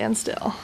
stand still.